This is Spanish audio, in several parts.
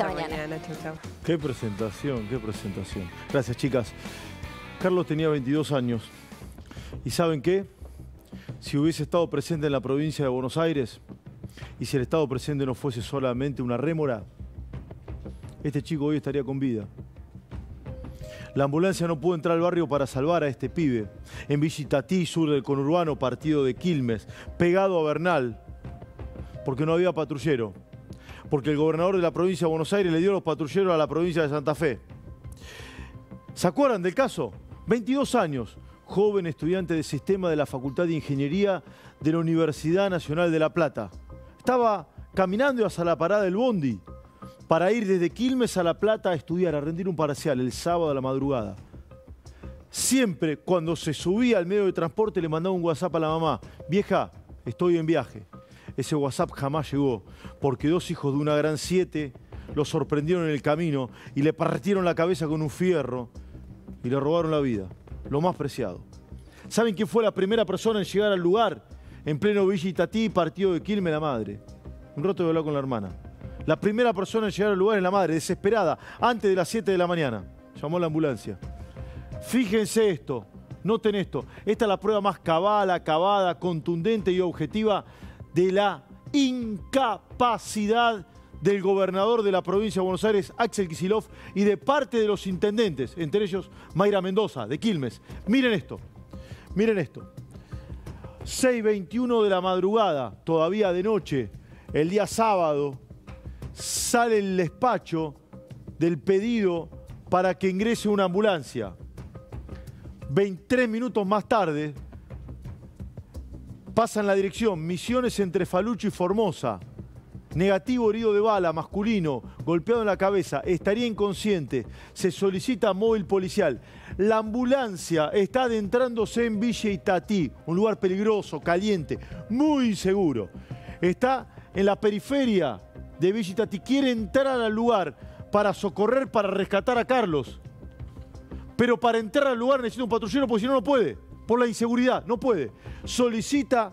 Hasta, mañana. Chau, chau. Qué presentación, qué presentación. Gracias, chicas. Carlos tenía 22 años. ¿Y saben qué? Si hubiese estado presente en la provincia de Buenos Aires y si el estado presente no fuese solamente una rémora, este chico hoy estaría con vida. La ambulancia no pudo entrar al barrio para salvar a este pibe. En Visitatí, sur del conurbano, partido de Quilmes, pegado a Bernal, porque no había patrullero. Porque el gobernador de la provincia de Buenos Aires le dio los patrulleros a la provincia de Santa Fe. ¿Se acuerdan del caso? 22 años, joven estudiante de sistema de la Facultad de Ingeniería de la Universidad Nacional de La Plata. Estaba caminando hacia la parada del Bondi para ir desde Quilmes a La Plata a estudiar, a rendir un parcial el sábado a la madrugada. Siempre cuando se subía al medio de transporte le mandaba un WhatsApp a la mamá, vieja, estoy en viaje. Ese WhatsApp jamás llegó, porque dos hijos de una gran siete lo sorprendieron en el camino y le partieron la cabeza con un fierro y le robaron la vida, lo más preciado. ¿Saben quién fue la primera persona en llegar al lugar? En pleno Villa Itatí, partido de Quilmes, la madre. Un rato de hablar con la hermana. La primera persona en llegar al lugar es la madre, desesperada, antes de las 7 de la mañana. Llamó a la ambulancia. Fíjense esto, noten esto. Esta es la prueba más cabal, acabada, contundente y objetiva de la incapacidad del gobernador de la provincia de Buenos Aires, Axel Kisilov, y de parte de los intendentes, entre ellos Mayra Mendoza, de Quilmes. Miren esto, miren esto. 6.21 de la madrugada, todavía de noche, el día sábado, sale el despacho del pedido para que ingrese una ambulancia. 23 minutos más tarde, pasan la dirección Misiones entre Falucho y Formosa. Negativo herido de bala, masculino, golpeado en la cabeza, estaría inconsciente. Se solicita móvil policial. La ambulancia está adentrándose en Villa Itatí, un lugar peligroso, caliente, muy inseguro. Está en la periferia de Villa Itatí. Quiere entrar al lugar para socorrer, para rescatar a Carlos. Pero para entrar al lugar necesita un patrullero porque si no, no puede. Por la inseguridad, no puede. Solicita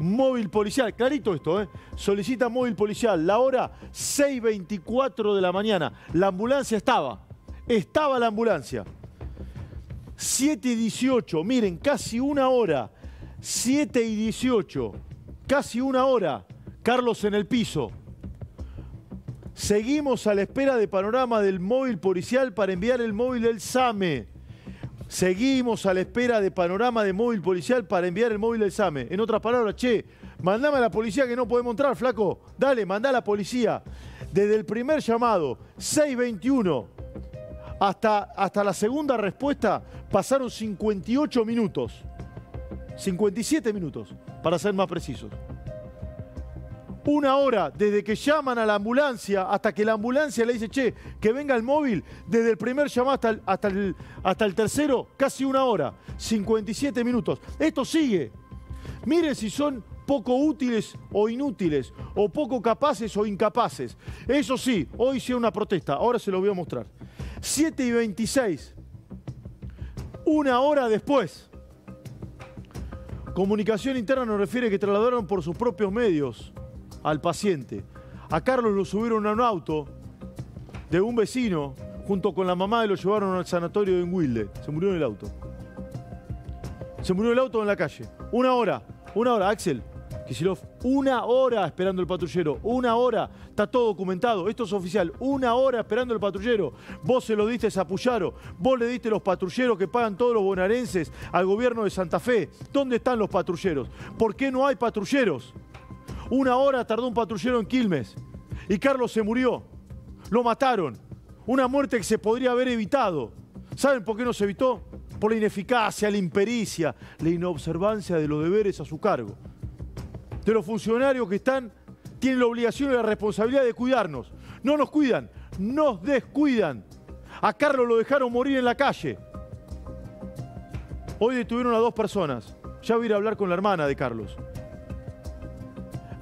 móvil policial. Clarito esto, ¿eh? Solicita móvil policial. La hora 6.24 de la mañana. La ambulancia estaba. Estaba la ambulancia. 7 y 18. Miren, casi una hora. 7 y 18. Casi una hora. Carlos en el piso. Seguimos a la espera de panorama del móvil policial para enviar el móvil del SAME. Seguimos a la espera de panorama de móvil policial para enviar el móvil del SAME. En otras palabras, che, mandame a la policía que no podemos entrar, flaco. Dale, mandá a la policía. Desde el primer llamado, 621, hasta, hasta la segunda respuesta, pasaron 58 minutos. 57 minutos, para ser más precisos una hora desde que llaman a la ambulancia hasta que la ambulancia le dice, che, que venga el móvil, desde el primer llamado hasta el, hasta el, tercero, casi una hora, 57 minutos. Esto sigue. Miren si son poco útiles o inútiles, o poco capaces o incapaces. Eso sí, hoy hice una protesta, ahora se lo voy a mostrar. 7 y 26, una hora después. Comunicación interna nos refiere que trasladaron por sus propios medios al paciente. A Carlos lo subieron a un auto de un vecino, junto con la mamá y lo llevaron al sanatorio de Wilde. Se murió en el auto. Se murió el auto en la calle. Una hora, una hora, Axel. Kisilov, una hora esperando el patrullero, una hora, está todo documentado, esto es oficial, una hora esperando el patrullero. Vos se lo diste a Puyaro, vos le diste los patrulleros que pagan todos los bonaerenses al gobierno de Santa Fe. ¿Dónde están los patrulleros? ¿Por qué no hay patrulleros? Una hora tardó un patrullero en Quilmes y Carlos se murió. Lo mataron. Una muerte que se podría haber evitado. ¿Saben por qué no se evitó? Por la ineficacia, la impericia, la inobservancia de los deberes a su cargo. De los funcionarios que están, tienen la obligación y la responsabilidad de cuidarnos. No nos cuidan, nos descuidan. A Carlos lo dejaron morir en la calle. Hoy detuvieron a dos personas. Ya voy a ir a hablar con la hermana de Carlos.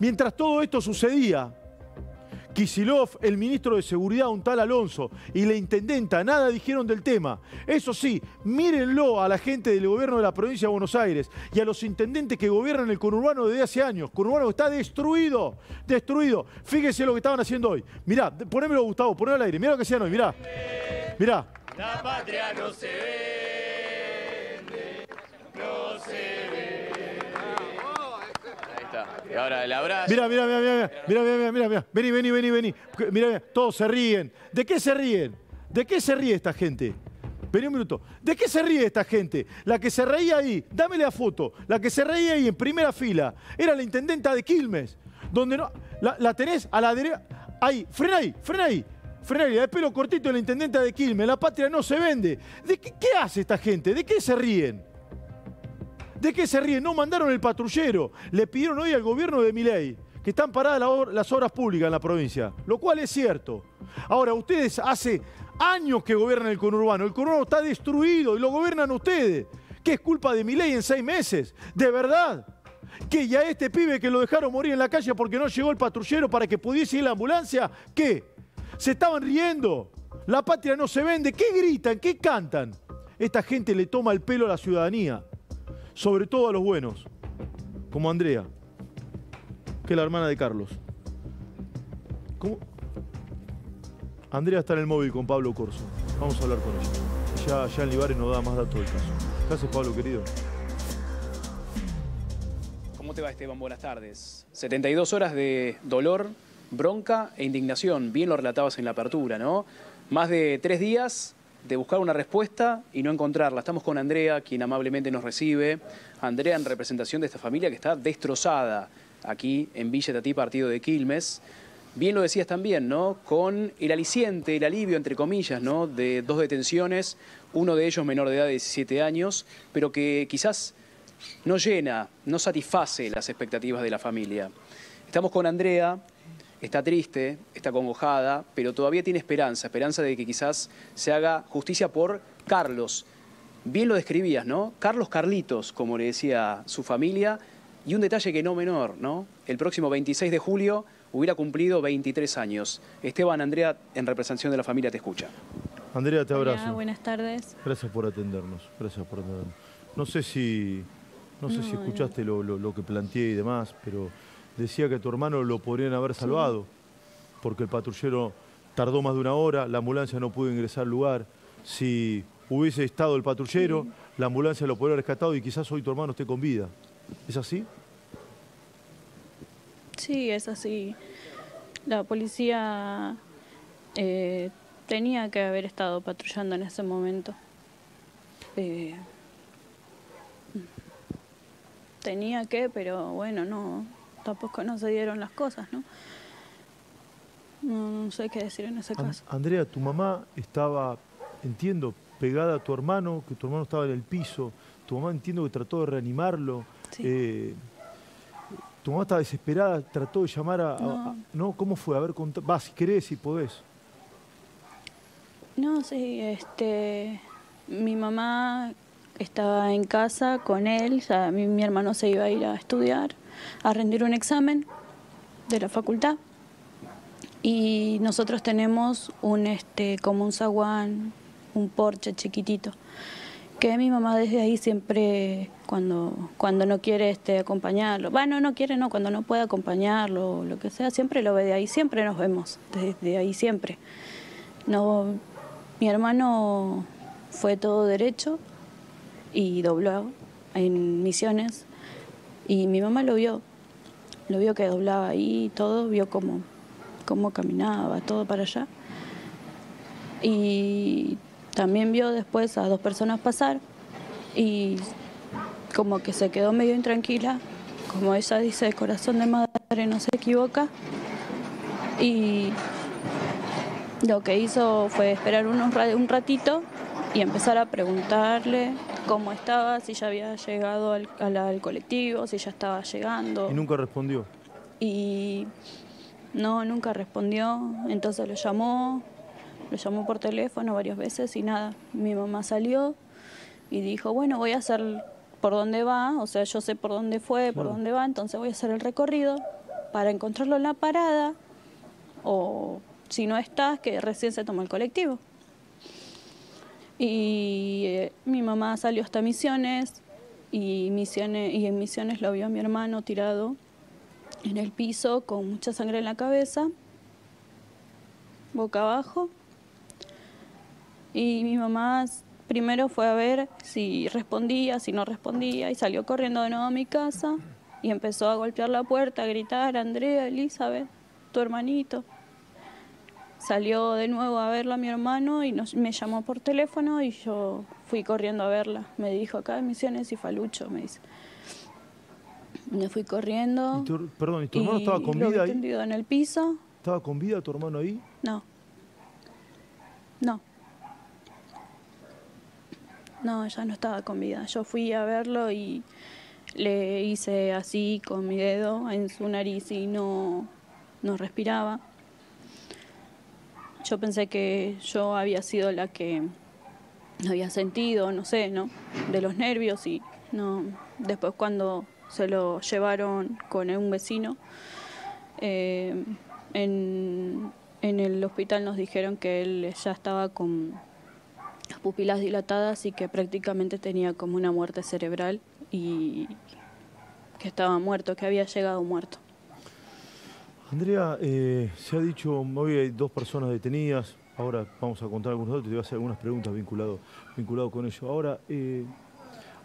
Mientras todo esto sucedía, Kisilov, el ministro de Seguridad, un tal Alonso, y la intendenta, nada dijeron del tema. Eso sí, mírenlo a la gente del gobierno de la provincia de Buenos Aires y a los intendentes que gobiernan el conurbano desde hace años. Conurbano está destruido, destruido. Fíjense lo que estaban haciendo hoy. Mirá, ponémelo Gustavo, ponelo al aire. Mirá lo que hacían hoy, mirá. Mirá. La patria no se vende, Mira, mira, mira, mira, mira, mira, mira, vení, vení, vení, vení. Mira, todos se ríen. ¿De qué se ríen? ¿De qué se ríe esta gente? Vení un minuto. ¿De qué se ríe esta gente? La que se reía ahí, dame la foto. La que se reía ahí en primera fila era la intendenta de Quilmes. Donde no. La, tenés a la derecha. Ahí, frena ahí, frena ahí. Frena ahí, el pelo cortito la intendenta de Quilmes. La patria no se vende. ¿De qué, qué hace esta gente? ¿De qué se ríen? ¿De qué se ríen? No mandaron el patrullero. Le pidieron hoy al gobierno de Miley que están paradas las obras públicas en la provincia, lo cual es cierto. Ahora, ustedes hace años que gobiernan el conurbano. El conurbano está destruido y lo gobiernan ustedes. ¿Qué es culpa de Miley en seis meses? ¿De verdad? ¿Qué? ¿Y a este pibe que lo dejaron morir en la calle porque no llegó el patrullero para que pudiese ir la ambulancia? ¿Qué? Se estaban riendo. La patria no se vende. ¿Qué gritan? ¿Qué cantan? Esta gente le toma el pelo a la ciudadanía sobre todo a los buenos, como Andrea, que es la hermana de Carlos. ¿Cómo? Andrea está en el móvil con Pablo Corso. Vamos a hablar con ella. Ya, ya en Libares nos da más datos del caso. Gracias, Pablo, querido. ¿Cómo te va Esteban? Buenas tardes. 72 horas de dolor, bronca e indignación. Bien lo relatabas en la apertura, ¿no? Más de tres días de buscar una respuesta y no encontrarla. Estamos con Andrea, quien amablemente nos recibe. Andrea en representación de esta familia que está destrozada aquí en Villa Tatí, partido de Quilmes. Bien lo decías también, ¿no? Con el aliciente, el alivio, entre comillas, ¿no? De dos detenciones, uno de ellos menor de edad de 17 años, pero que quizás no llena, no satisface las expectativas de la familia. Estamos con Andrea, está triste, está congojada, pero todavía tiene esperanza, esperanza de que quizás se haga justicia por Carlos. Bien lo describías, ¿no? Carlos Carlitos, como le decía su familia, y un detalle que no menor, ¿no? El próximo 26 de julio hubiera cumplido 23 años. Esteban, Andrea, en representación de la familia, te escucha. Andrea, te Hola, abrazo. buenas tardes. Gracias por atendernos. Gracias por atendernos. No sé si, no sé si No, escuchaste lo, lo- lo que planteé y demás, pero decía que a tu hermano lo podrían haber salvado, porque el patrullero tardó más de una hora, la ambulancia no pudo ingresar al lugar. Si hubiese estado el patrullero, la ambulancia lo podría haber rescatado y quizás hoy tu hermano esté con vida. ¿Es así? Sí, es así. La policía eh, tenía que haber estado patrullando en ese momento. Eh, tenía que, pero bueno, no, tampoco no se dieron las cosas, ¿no? No, no sé qué decir en ese caso. Andrea, tu mamá estaba, entiendo, pegada a tu hermano, que tu hermano estaba en el piso. Tu mamá entiendo que trató de reanimarlo. Sí. Eh, tu mamá estaba desesperada, trató de llamar a... a- No. a- ¿no? ¿Cómo fue? A ver, contá- va, si querés, si podés. No, sí, este, mi mamá estaba en casa con él, ya mi, mi hermano se iba a ir a estudiar, a rendir un examen de la facultad. Y nosotros tenemos un, este, como un zaguán, un porche chiquitito, que mi mamá desde ahí siempre, cuando, cuando no quiere este, acompañarlo, bueno, no quiere, no, cuando no puede acompañarlo, lo que sea, siempre lo ve de ahí, siempre nos vemos, desde ahí siempre. No, mi hermano fue todo derecho y dobló en misiones y mi mamá lo vio, lo vio que doblaba ahí todo, vio cómo, cómo caminaba, todo para allá. Y también vio después a dos personas pasar y como que se quedó medio intranquila, como ella dice, el corazón de madre no se equivoca. Y lo que hizo fue esperar un ratito y empezar a preguntarle cómo estaba, si ya había llegado al, al- al colectivo, si ya estaba llegando. Y nunca respondió. Y no, nunca respondió. Entonces lo llamó, lo llamó por teléfono varias veces y nada. Mi mamá salió y dijo, bueno, voy a hacer por dónde va, o sea, yo sé por dónde fue, por dónde va, entonces voy a hacer el recorrido para encontrarlo en la parada o si no estás, que recién se tomó el colectivo. Y eh, mi mamá salió hasta Misiones y, Misiones y en Misiones lo vio a mi hermano tirado en el piso con mucha sangre en la cabeza, boca abajo. Y mi mamá primero fue a ver si respondía, si no respondía, y salió corriendo de nuevo a mi casa y empezó a golpear la puerta, a gritar, Andrea, Elizabeth, tu hermanito. Salió de nuevo a verlo a mi hermano y me llamó por teléfono y yo fui corriendo a verla. Me dijo, acá en Misiones y Falucho, me dice. Me fui corriendo. perdón, ¿y tu hermano estaba con vida ahí? en el piso. ¿Estaba con vida tu hermano ahí? No. No. No, ya no estaba con vida. Yo fui a verlo y le hice así con mi dedo en su nariz y no, no respiraba. Yo pensé que yo había sido la que había sentido, no sé, ¿no? De los nervios y no. Después cuando se lo llevaron con un vecino, eh, en, en el hospital nos dijeron que él ya estaba con las pupilas dilatadas y que prácticamente tenía como una muerte cerebral y que estaba muerto, que había llegado muerto. Andrea, eh, se ha dicho, hoy hay dos personas detenidas, ahora vamos a contar algunos datos y te voy a hacer algunas preguntas vinculadas vinculado con ello. Ahora, eh,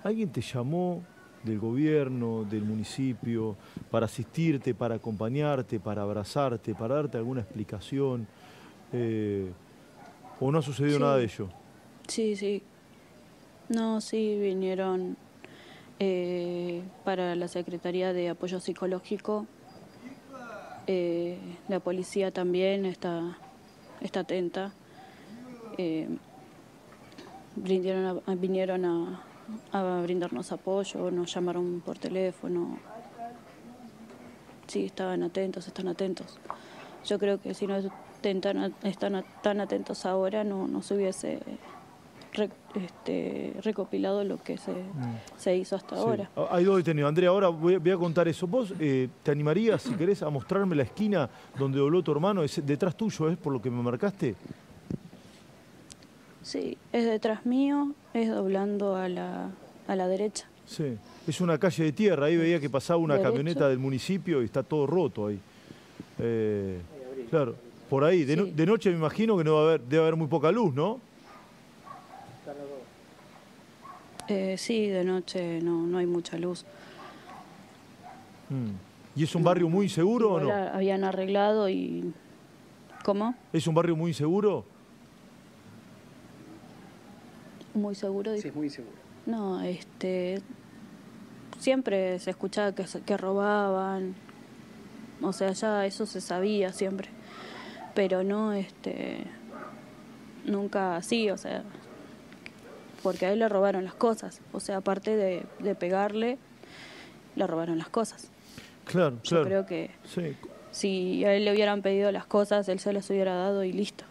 ¿alguien te llamó del gobierno, del municipio, para asistirte, para acompañarte, para abrazarte, para darte alguna explicación? Eh, ¿O no ha sucedido nada de ello? Sí, sí. No, sí, vinieron para la Secretaría de Apoyo Psicológico eh, la policía también está, está atenta. Eh, vinieron, a, vinieron a, brindarnos apoyo, nos llamaron por teléfono. Sí, estaban atentos, están atentos. Yo creo que si no están, están tan atentos ahora, no, no se hubiese este, recopilado lo que se, mm. se hizo hasta ahora. Ah, hay dos detenidos. Andrea, ahora voy, a contar eso. ¿Vos eh, te animarías, si querés, a mostrarme la esquina donde dobló tu hermano? ¿Es detrás tuyo, es por lo que me marcaste? Sí, es detrás mío, es doblando a la, a la derecha. Sí, es una calle de tierra. Ahí veía que pasaba una camioneta del municipio y está todo roto ahí. Eh, claro, por ahí. De, de, noche me imagino que no va a haber, debe haber muy poca luz, ¿no? Eh, sí, de noche no, no hay mucha luz. Mm. ¿Y es un barrio muy seguro o no? Habían arreglado y... ¿Cómo? ¿Es un barrio muy seguro? Muy seguro. Sí, es muy seguro. No, este... Siempre se escuchaba que, que robaban. O sea, ya eso se sabía siempre. Pero no, este... Nunca así, o sea, porque a él le robaron las cosas. O sea, aparte de, pegarle, le robaron las cosas. Claro, Yo creo que si a él le hubieran pedido las cosas, él se las hubiera dado y listo.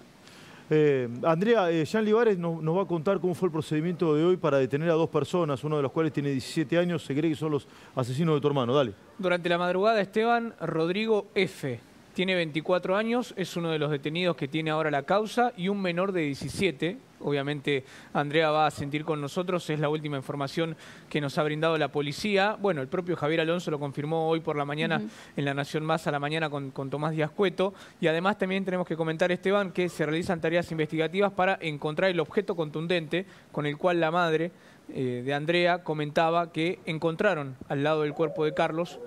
Eh, Andrea, eh, Jean Livares nos, va a contar cómo fue el procedimiento de hoy para detener a dos personas, uno de los cuales tiene 17 años, se cree que son los asesinos de tu hermano. Dale. Durante la madrugada, Esteban Rodrigo F., tiene 24 años, es uno de los detenidos que tiene ahora la causa y un menor de 17. Obviamente Andrea va a sentir con nosotros, es la última información que nos ha brindado la policía. Bueno, el propio Javier Alonso lo confirmó hoy por la mañana en La Nación Más a la mañana con, Tomás Díaz Cueto. Y además también tenemos que comentar, Esteban, que se realizan tareas investigativas para encontrar el objeto contundente con el cual la madre eh, de Andrea comentaba que encontraron al lado del cuerpo de Carlos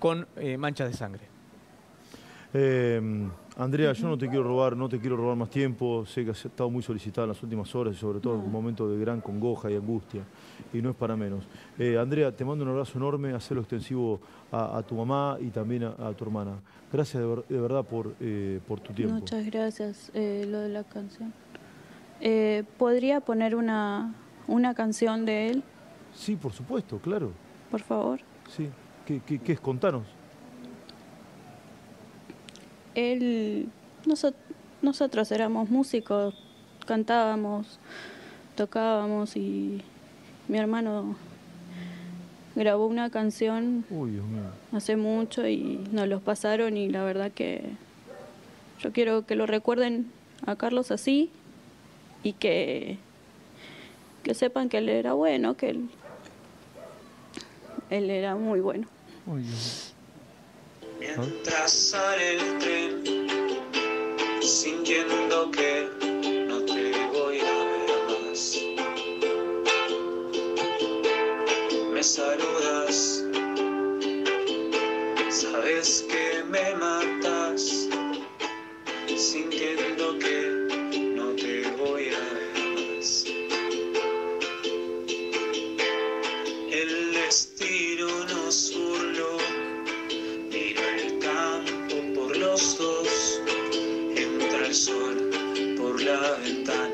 con eh, manchas de sangre. Eh, Andrea, yo no te quiero robar, no te quiero robar más tiempo. Sé que has estado muy solicitada en las últimas horas y sobre todo en un momento de gran congoja y angustia. Y no es para menos. Eh, Andrea, te mando un abrazo enorme, hacerlo extensivo a, tu mamá y también a, tu hermana. Gracias de, verdad por, eh, por, tu tiempo. Muchas gracias, eh, lo de la canción. ¿Podría poner una, una canción de él? Sí, por supuesto, claro. Por favor. Sí. ¿Qué, qué es? Contanos él, nosotros éramos músicos, cantábamos, tocábamos y mi hermano grabó una canción hace mucho y nos los pasaron y la verdad que Yo quiero que lo recuerden a Carlos así y que, que sepan que él era bueno, que él, él era muy bueno. Dios. Mientras sale el tren, sintiendo que no te voy a ver más. Me saludas, sabes que me matas, sintiendo que sol por la ventana.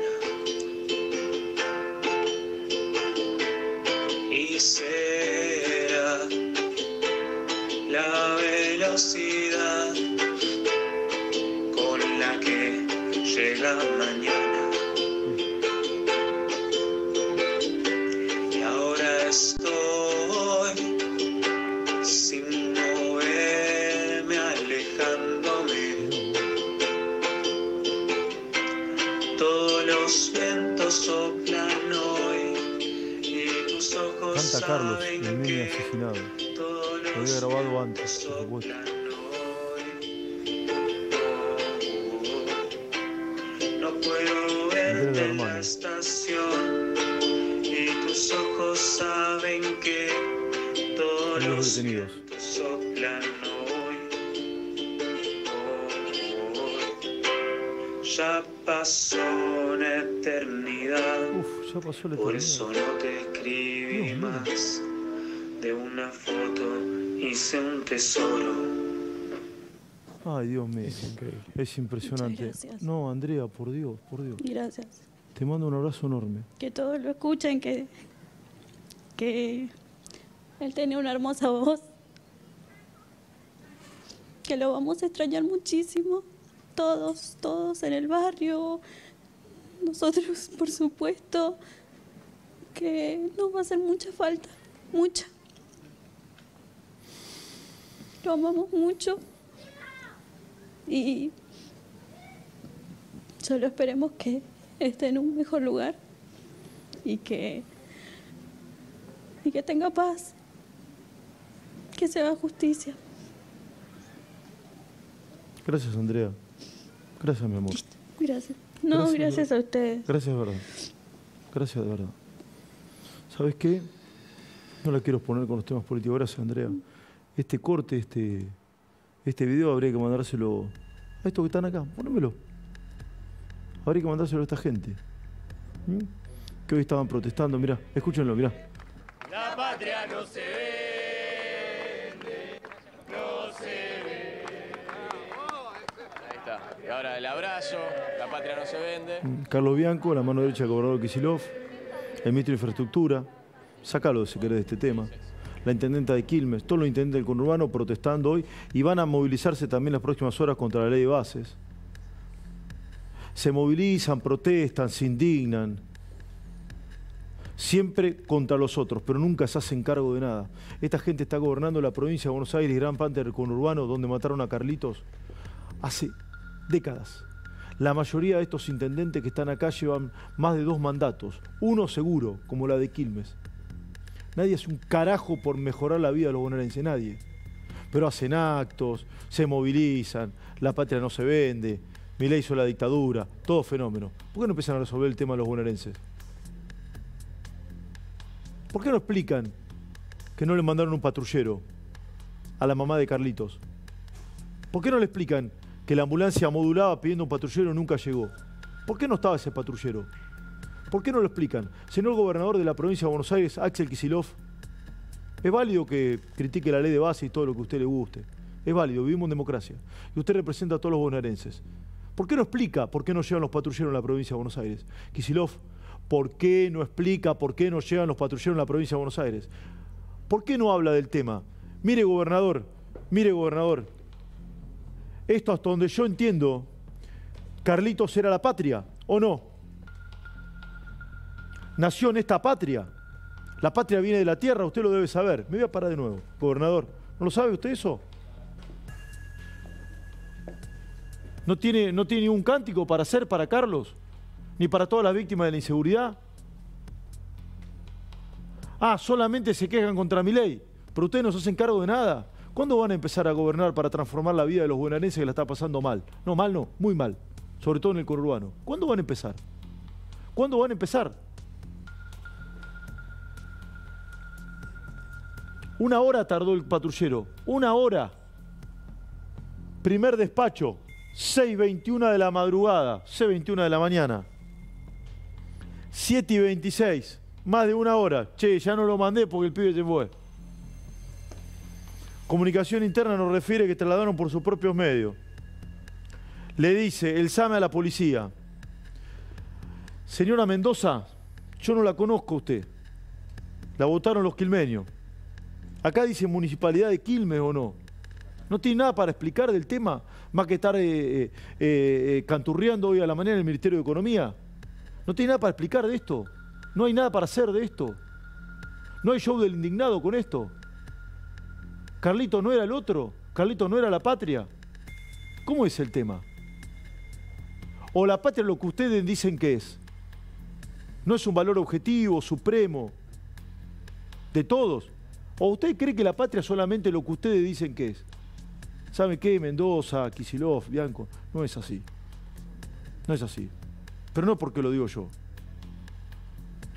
Todos Lo había grabado antes, por supuesto. soplan hoy. No puedo Andrés verte de en la Armani. estación y tus ojos saben que todos los detenidos. vientos soplan hoy. Hoy. Ya pasó una eternidad. Uf, ya pasó la Por eternidad. eso no te escribí Dios más. De una foto hice un tesoro. Ay, Dios mío. Es increíble. Es impresionante. Muchas gracias. No, Andrea, por Dios, por Dios. Gracias. Te mando un abrazo enorme. Que todos lo escuchen, que, que él tenía una hermosa voz, que lo vamos a extrañar muchísimo, todos, todos en el barrio, nosotros por supuesto, que nos va a hacer mucha falta, mucha. Lo amamos mucho y solo esperemos que esté en un mejor lugar y que y que tenga paz, que se haga justicia. Gracias, Andrea. Gracias, mi amor. Gracias. No, Gracias, gracias a ustedes. Gracias de verdad. Gracias de verdad. ¿Sabes qué? No la quiero poner con los temas políticos. Gracias, Andrea. Este corte, este, este video habría que mandárselo a estos que están acá. Pónemelo. Habría que mandárselo a esta gente. ¿Mm? Que hoy estaban protestando. Mirá, escúchenlo, mirá. La patria no se vende, no se vende. Ahí está. Y ahora el abrazo, la patria no se vende. Mm, Carlos Bianco, la mano derecha del gobernador Kisilov, el ministro de Infraestructura, sácalo si querés de este tema, la intendenta de Quilmes, todos los intendentes del conurbano protestando hoy y van a movilizarse también las próximas horas contra la ley de bases. Se movilizan, protestan, se indignan, siempre contra los otros, pero nunca se hacen cargo de nada. Esta gente está gobernando la provincia de Buenos Aires gran parte del conurbano, donde mataron a Carlitos, hace décadas. La mayoría de estos intendentes que están acá llevan más de dos mandatos, uno seguro, como la de Quilmes. Nadie hace un carajo por mejorar la vida de los bonaerenses, nadie. Pero hacen actos, se movilizan, la patria no se vende, Milei hizo la dictadura, todo fenómeno. ¿Por qué no empiezan a resolver el tema de los bonaerenses? ¿Por qué no explican que no le mandaron un patrullero a la mamá de Carlitos? ¿Por qué no le explican que la ambulancia modulaba pidiendo un patrullero nunca llegó? ¿Por qué no estaba ese patrullero? ¿Por qué no lo explican? Señor gobernador de la provincia de Buenos Aires, Axel Kisilov, es válido que critique la ley de base y todo lo que a usted le guste. Es válido, vivimos en democracia. Y usted representa a todos los bonaerenses. ¿Por qué no explica por qué no llegan los patrulleros en la provincia de Buenos Aires? Kisilov, ¿por qué no explica por qué no llegan los patrulleros en la provincia de Buenos Aires? ¿Por qué no habla del tema? Mire, gobernador, mire, gobernador, esto hasta donde yo entiendo, Carlitos era la patria, ¿o no? Nació en esta patria. La patria viene de la tierra, usted lo debe saber. Me voy a parar de nuevo, gobernador. ¿No lo sabe usted eso? ¿No tiene, ¿No tiene ningún cántico para hacer para Carlos? ¿Ni para todas las víctimas de la inseguridad? Ah, solamente se quejan contra mi ley, pero ustedes no se hacen cargo de nada. ¿Cuándo van a empezar a gobernar para transformar la vida de los bonaerenses que la está pasando mal? No, mal no, muy mal, sobre todo en el conurbano. ¿Cuándo van a empezar? ¿Cuándo van a empezar? Una hora tardó el patrullero, una hora. Primer despacho, 6.21 de la madrugada, 6.21 de la mañana. 7 y 26, más de una hora. Che, ya no lo mandé porque el pibe se fue. Comunicación interna nos refiere que trasladaron por sus propios medios. Le dice el SAME a la policía. Señora Mendoza, yo no la conozco a usted. La votaron los quilmeños. Acá dice municipalidad de Quilmes o no. No tiene nada para explicar del tema, más que estar eh, eh, eh, canturreando hoy a la mañana en el Ministerio de Economía. No tiene nada para explicar de esto. No hay nada para hacer de esto. No hay show del indignado con esto. Carlito no era el otro. Carlito no era la patria. ¿Cómo es el tema? O la patria lo que ustedes dicen que es. No es un valor objetivo, supremo, de todos. ¿O usted cree que la patria es solamente lo que ustedes dicen que es? ¿Sabe qué? Mendoza, Kisilov, Bianco. No es así. No es así. Pero no porque lo digo yo.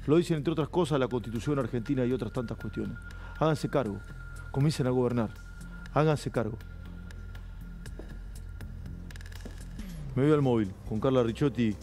Lo dicen, entre otras cosas, la Constitución Argentina y otras tantas cuestiones. Háganse cargo. Comiencen a gobernar. Háganse cargo. Me voy al móvil con Carla Ricciotti.